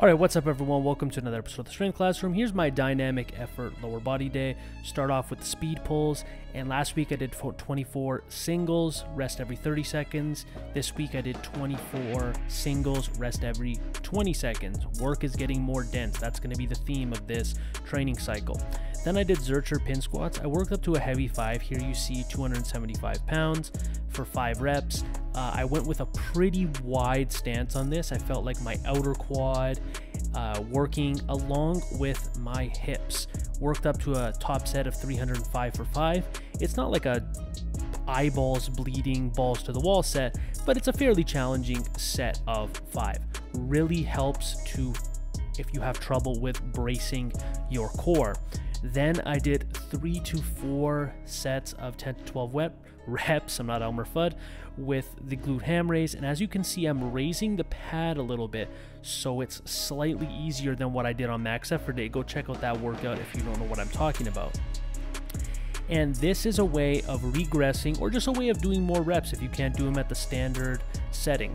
Alright, what's up everyone? Welcome to another episode of the Strength Classroom. Here's my dynamic effort lower body day. Start off with speed pulls, and last week I did 24 singles, rest every 30 seconds. This week I did 24 singles, rest every 20 seconds. Work is getting more dense. That's going to be the theme of this training cycle. Then I did Zercher pin squats. I worked up to a heavy 5. Here you see 275 pounds for 5 reps. Uh, I went with a pretty wide stance on this. I felt like my outer quad uh, working along with my hips. Worked up to a top set of 305 for 5. It's not like a eyeballs bleeding, balls to the wall set, but it's a fairly challenging set of 5. Really helps to if you have trouble with bracing your core. Then I did three to four sets of 10 to 12 wet reps. I'm not Elmer Fudd with the glute ham raise. And as you can see, I'm raising the pad a little bit. So it's slightly easier than what I did on max effort day. Go check out that workout if you don't know what I'm talking about. And this is a way of regressing or just a way of doing more reps if you can't do them at the standard setting.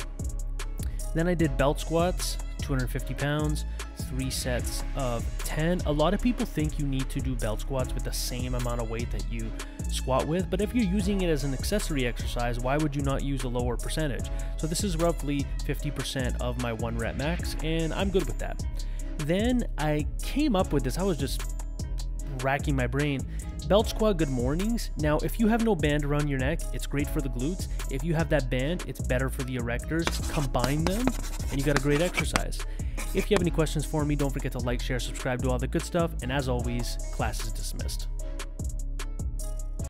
Then I did belt squats, 250 pounds, three sets of 10. A lot of people think you need to do belt squats with the same amount of weight that you squat with, but if you're using it as an accessory exercise, why would you not use a lower percentage? So this is roughly 50% of my one rep max, and I'm good with that. Then I came up with this, I was just racking my brain. Belt squat good mornings. Now, if you have no band around your neck, it's great for the glutes. If you have that band, it's better for the erectors. Combine them, and you got a great exercise. If you have any questions for me, don't forget to like, share, subscribe, do all the good stuff. And as always, class is dismissed.